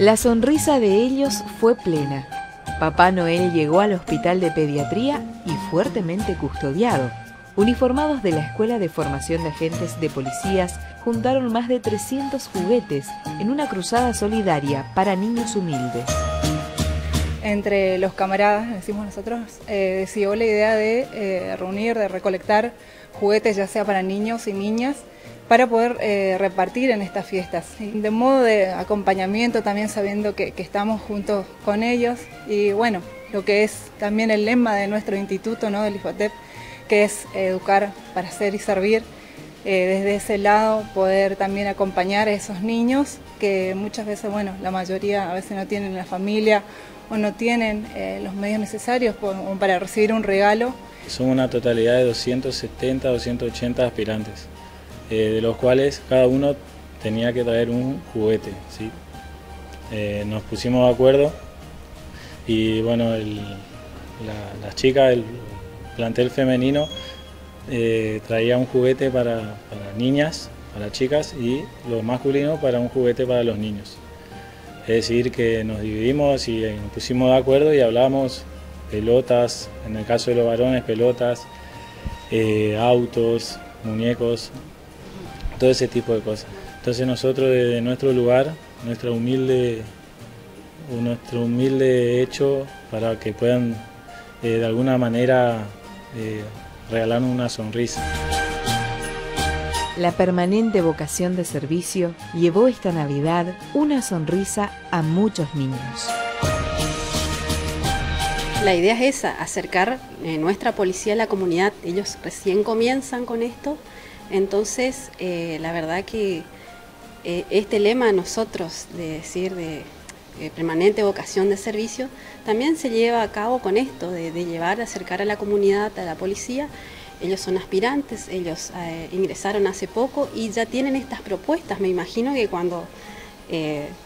La sonrisa de ellos fue plena. Papá Noel llegó al hospital de pediatría y fuertemente custodiado. Uniformados de la Escuela de Formación de Agentes de Policías juntaron más de 300 juguetes en una cruzada solidaria para niños humildes. Entre los camaradas, decimos nosotros, eh, decidió la idea de eh, reunir, de recolectar juguetes ya sea para niños y niñas para poder eh, repartir en estas fiestas. De modo de acompañamiento también sabiendo que, estamos juntos con ellos y bueno, lo que es también el lema de nuestro instituto, ¿no? del IFOTEP, que es educar para ser y servir. Eh, desde ese lado poder también acompañar a esos niños que muchas veces, bueno, la mayoría a veces no tienen la familia o no tienen eh, los medios necesarios para recibir un regalo. Son una totalidad de 270, 280 aspirantes. Eh, de los cuales cada uno tenía que traer un juguete. ¿sí? Eh, nos pusimos de acuerdo y bueno, las chicas, el plantel femenino eh, traía un juguete para, niñas, para chicas y los masculinos para un juguete para los niños. Es decir, que nos dividimos y nos pusimos de acuerdo y hablamos pelotas, en el caso de los varones, pelotas, autos, muñecos, todo ese tipo de cosas. Entonces nosotros desde nuestro lugar, nuestro humilde, nuestro humilde hecho para que puedan eh, de alguna manera eh, regalarnos una sonrisa. La permanente vocación de servicio llevó esta Navidad una sonrisa a muchos niños. La idea es esa, acercar eh, nuestra policía a la comunidad. Ellos recién comienzan con esto entonces, eh, la verdad que eh, este lema nosotros de decir de permanente vocación de servicio también se lleva a cabo con esto, de, llevar, acercar a la comunidad, a la policía. Ellos son aspirantes, ellos eh, ingresaron hace poco y ya tienen estas propuestas. Me imagino que cuando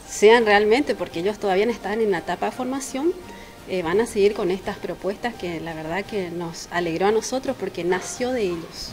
sean realmente, porque ellos todavía están en la etapa de formación, van a seguir con estas propuestas que la verdad que nos alegró a nosotros porque nació de ellos.